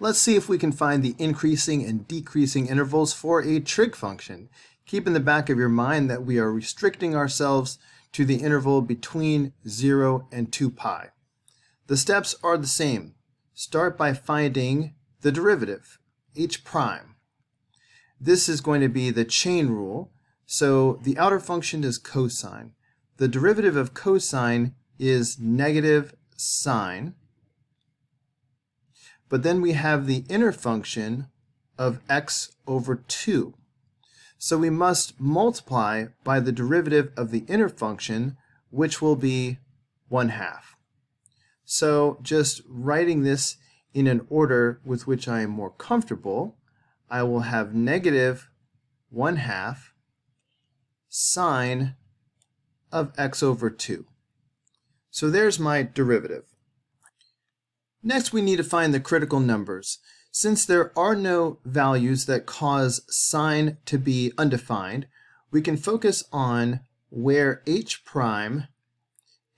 Let's see if we can find the increasing and decreasing intervals for a trig function. Keep in the back of your mind that we are restricting ourselves to the interval between 0 and 2 pi. The steps are the same. Start by finding the derivative, h prime. This is going to be the chain rule, so the outer function is cosine. The derivative of cosine is negative sine. But then we have the inner function of x over 2. So we must multiply by the derivative of the inner function, which will be 1 half. So just writing this in an order with which I am more comfortable, I will have negative 1 half sine of x over 2. So there's my derivative. Next we need to find the critical numbers. Since there are no values that cause sine to be undefined, we can focus on where h prime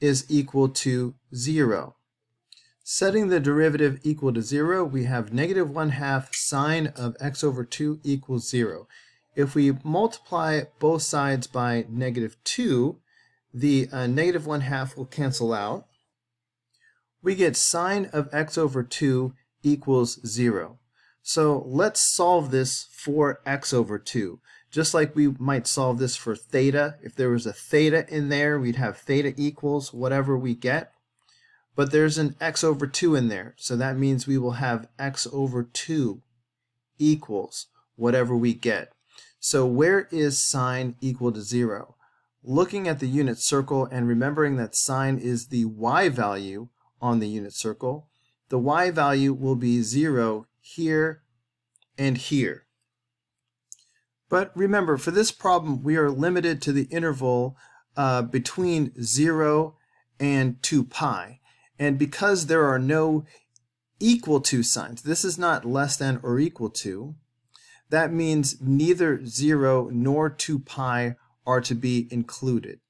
is equal to 0. Setting the derivative equal to 0, we have negative 1 half sine of x over 2 equals 0. If we multiply both sides by negative 2, the uh, negative 1 half will cancel out. We get sine of x over 2 equals 0. So let's solve this for x over 2. Just like we might solve this for theta. If there was a theta in there, we'd have theta equals whatever we get. But there's an x over 2 in there, so that means we will have x over 2 equals whatever we get. So where is sine equal to 0? looking at the unit circle and remembering that sine is the y value on the unit circle, the y value will be 0 here and here. But remember, for this problem, we are limited to the interval uh, between 0 and 2 pi. And because there are no equal to signs, this is not less than or equal to, that means neither 0 nor 2 pi are to be included.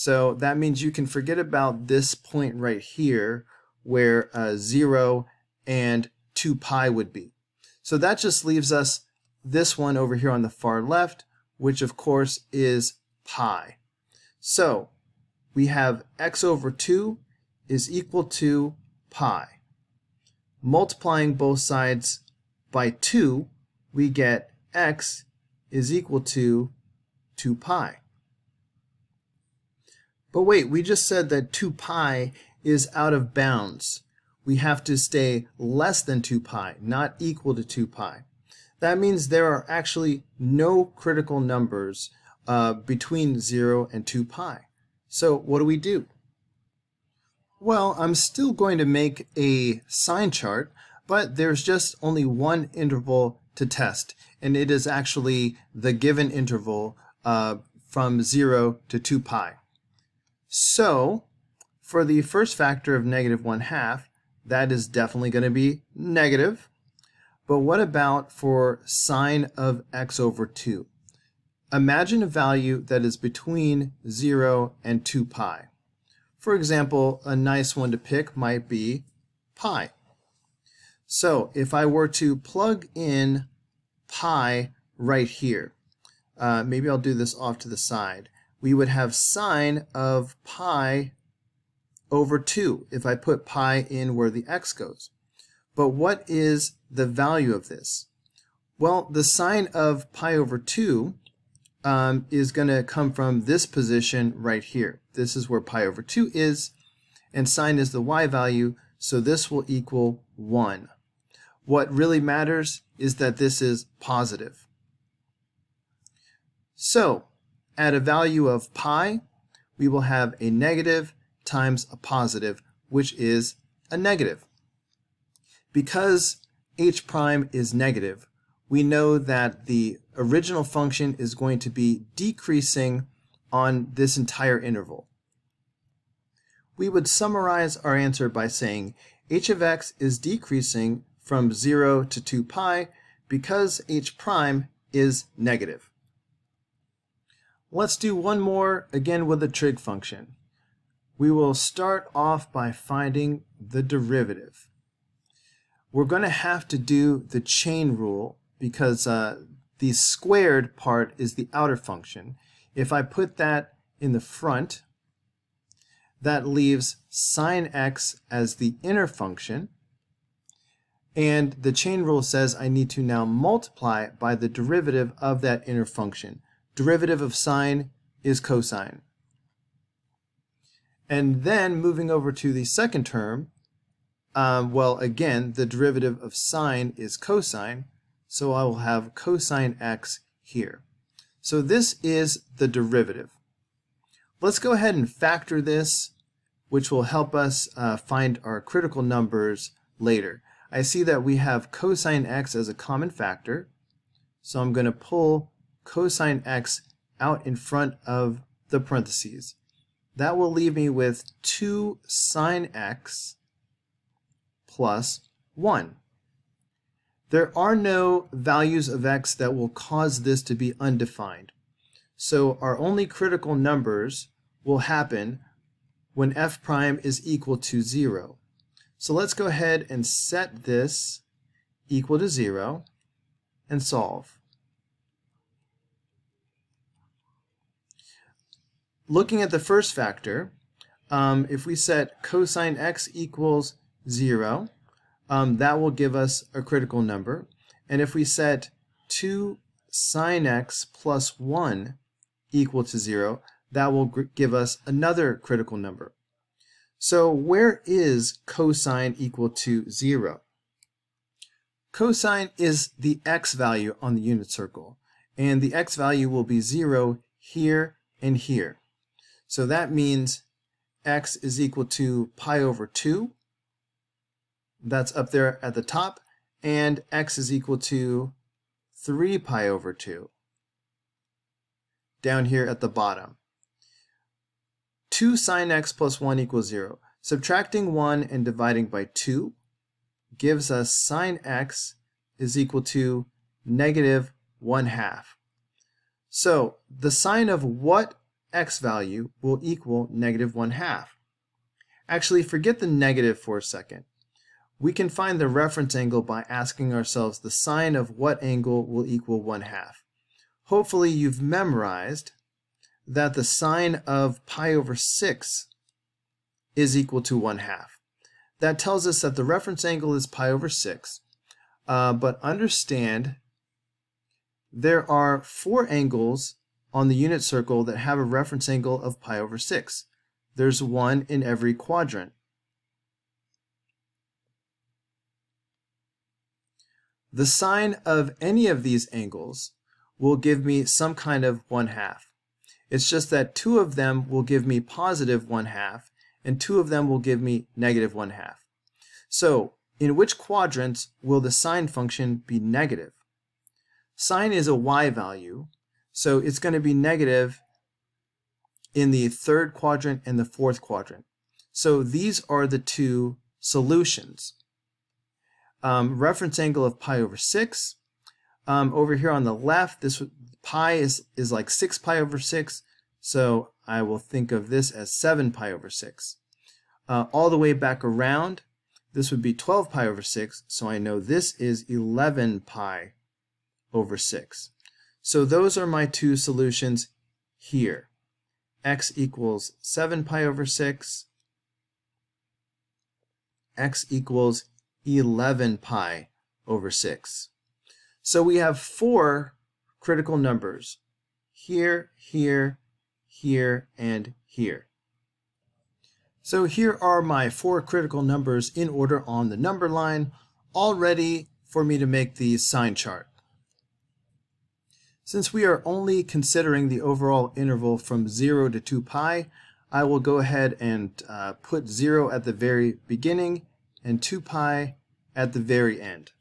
So that means you can forget about this point right here where uh, 0 and 2 pi would be. So that just leaves us this one over here on the far left, which of course is pi. So we have x over 2 is equal to pi. Multiplying both sides by 2, we get x is equal to 2 pi. But wait, we just said that 2 pi is out of bounds. We have to stay less than 2 pi, not equal to 2 pi. That means there are actually no critical numbers uh, between 0 and 2 pi. So what do we do? Well, I'm still going to make a sign chart, but there's just only one interval to test, and it is actually the given interval uh, from 0 to 2 pi. So, for the first factor of negative 1 half, that is definitely going to be negative. But what about for sine of x over 2? Imagine a value that is between 0 and 2 pi. For example, a nice one to pick might be pi. So if I were to plug in pi right here, uh, maybe I'll do this off to the side we would have sine of pi over 2 if I put pi in where the x goes. But what is the value of this? Well, the sine of pi over 2 um, is going to come from this position right here. This is where pi over 2 is, and sine is the y value, so this will equal 1. What really matters is that this is positive. So, at a value of pi, we will have a negative times a positive, which is a negative. Because h prime is negative, we know that the original function is going to be decreasing on this entire interval. We would summarize our answer by saying h of x is decreasing from 0 to 2 pi because h prime is negative. Let's do one more, again with the trig function. We will start off by finding the derivative. we're going to have to do the chain rule because uh, the squared part is the outer function. If I put that in the front, that leaves sine x as the inner function. And the chain rule says I need to now multiply by the derivative of that inner function. Derivative of sine is cosine. And then moving over to the second term, um, well, again, the derivative of sine is cosine, so I will have cosine x here. So this is the derivative. Let's go ahead and factor this, which will help us uh, find our critical numbers later. I see that we have cosine x as a common factor, so I'm going to pull cosine x out in front of the parentheses. That will leave me with 2 sine x plus 1. There are no values of x that will cause this to be undefined. So our only critical numbers will happen when f prime is equal to 0. So let's go ahead and set this equal to 0 and solve. Looking at the first factor, um, if we set cosine x equals 0, um, that will give us a critical number. And if we set 2 sine x plus 1 equal to 0, that will give us another critical number. So where is cosine equal to 0? Cosine is the x value on the unit circle, and the x value will be 0 here and here. So that means x is equal to pi over 2, that's up there at the top, and x is equal to 3 pi over 2 down here at the bottom. 2 sine x plus 1 equals 0. Subtracting 1 and dividing by 2 gives us sine x is equal to negative 1 half. So the sine of what x value will equal negative 1 half? Actually, forget the negative for a second. We can find the reference angle by asking ourselves the sine of what angle will equal 1 half. Hopefully you've memorized that the sine of pi over 6 is equal to 1 half. That tells us that the reference angle is pi over 6, uh, but understand there are four angles on the unit circle that have a reference angle of pi over 6. There's one in every quadrant. The sine of any of these angles will give me some kind of 1 half. It's just that two of them will give me positive 1 half and two of them will give me negative 1 half. So in which quadrants will the sine function be negative? Sine is a y value, so it's going to be negative in the third quadrant and the fourth quadrant. So these are the two solutions um, reference angle of pi over 6. Um, over here on the left, this pi is, is like 6 pi over 6, so I will think of this as 7 pi over 6. Uh, all the way back around, this would be 12 pi over 6, so I know this is 11 pi over 6. So those are my two solutions here. x equals 7 pi over 6, x equals 11 pi over 6. So we have four critical numbers here, here, here, and here. So here are my four critical numbers in order on the number line, all ready for me to make the sign chart. Since we are only considering the overall interval from 0 to 2 pi, I will go ahead and uh, put 0 at the very beginning and 2 pi at the very end.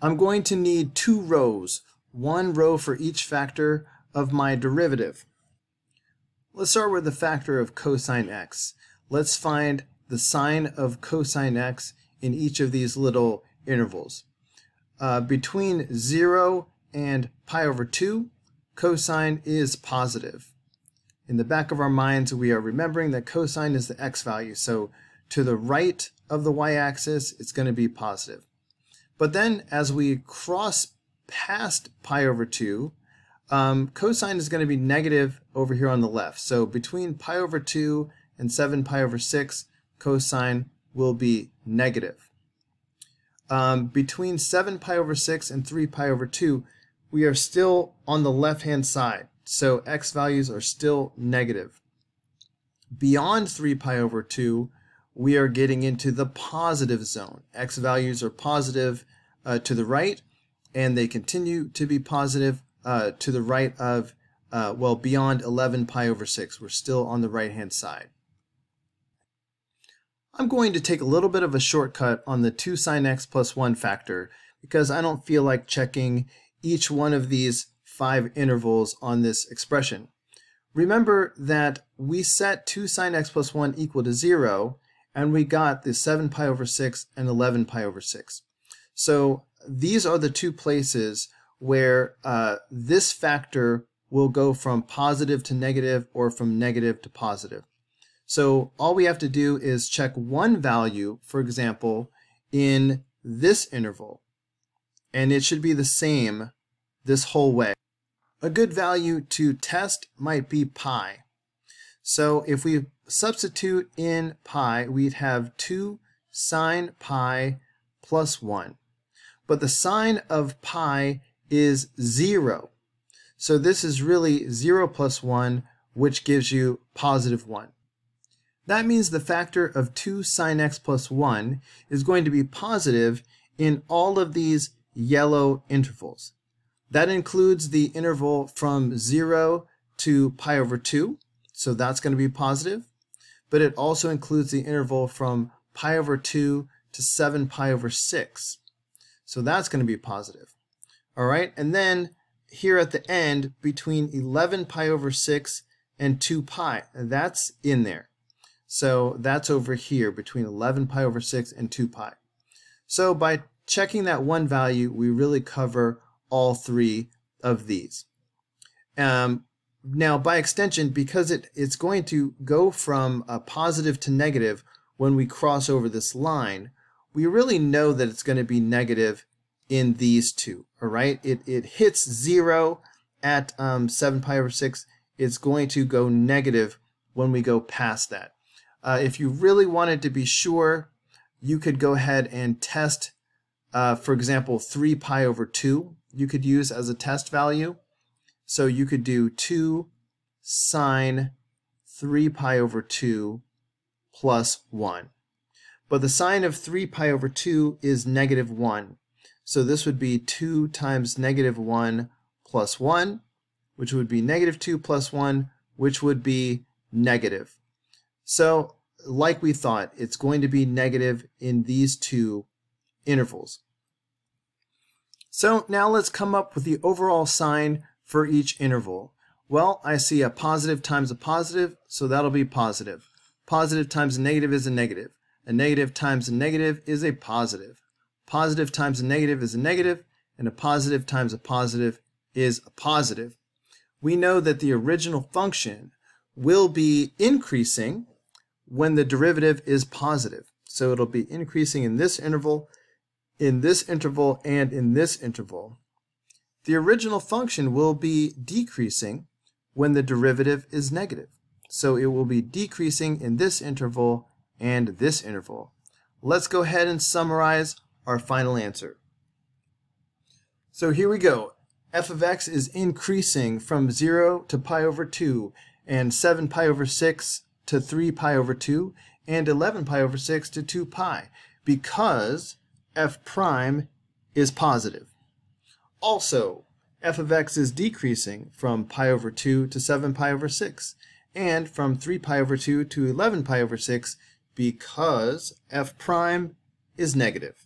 I'm going to need two rows, one row for each factor of my derivative. Let's start with the factor of cosine x. Let's find the sign of cosine x in each of these little intervals. Uh, between 0 and pi over 2, cosine is positive. In the back of our minds, we are remembering that cosine is the x value. So to the right of the y-axis, it's going to be positive. But then as we cross past pi over 2, um, cosine is going to be negative over here on the left. So between pi over 2 and 7 pi over 6, cosine will be negative. Um, between 7 pi over 6 and 3 pi over 2, we are still on the left-hand side. So x values are still negative. Beyond 3 pi over 2, we are getting into the positive zone. X values are positive uh, to the right, and they continue to be positive uh, to the right of, uh, well, beyond 11 pi over 6. We're still on the right-hand side. I'm going to take a little bit of a shortcut on the 2 sine x plus 1 factor because I don't feel like checking each one of these five intervals on this expression. Remember that we set 2 sine x plus 1 equal to 0 and we got the 7 pi over 6 and 11 pi over 6. So these are the two places where uh, this factor will go from positive to negative or from negative to positive. So all we have to do is check one value, for example, in this interval, and it should be the same this whole way. A good value to test might be pi. So if we substitute in pi, we'd have 2 sine pi plus 1. But the sine of pi is 0. So this is really 0 plus 1, which gives you positive 1. That means the factor of 2 sine x plus 1 is going to be positive in all of these yellow intervals. That includes the interval from 0 to pi over 2, so that's going to be positive. But it also includes the interval from pi over 2 to 7 pi over 6. So that's going to be positive. All right, and then here at the end, between 11 pi over 6 and 2 pi, that's in there. So that's over here between 11 pi over 6 and 2 pi. So by checking that one value, we really cover all three of these. Um, now, by extension, because it, it's going to go from a positive to negative when we cross over this line, we really know that it's going to be negative in these two, all right? It, it hits zero at um, 7 pi over 6. It's going to go negative when we go past that. Uh, if you really wanted to be sure, you could go ahead and test, uh, for example, 3 pi over 2 you could use as a test value. So you could do 2 sine 3 pi over 2 plus 1. But the sine of 3 pi over 2 is negative 1. So this would be 2 times negative 1 plus 1, which would be negative 2 plus 1, which would be negative. So like we thought, it's going to be negative in these two intervals. So now let's come up with the overall sign for each interval. Well, I see a positive times a positive, so that'll be positive. Positive times a negative is a negative. A negative times a negative is a positive. Positive times a negative is a negative, and a positive times a positive is a positive. We know that the original function will be increasing when the derivative is positive. So it'll be increasing in this interval in this interval and in this interval. The original function will be decreasing when the derivative is negative. So it will be decreasing in this interval and this interval. Let's go ahead and summarize our final answer. So here we go. f of x is increasing from 0 to pi over 2 and 7 pi over 6 to 3 pi over 2 and 11 pi over 6 to 2 pi because f prime is positive. Also, f of x is decreasing from pi over 2 to 7 pi over 6, and from 3 pi over 2 to 11 pi over 6 because f prime is negative.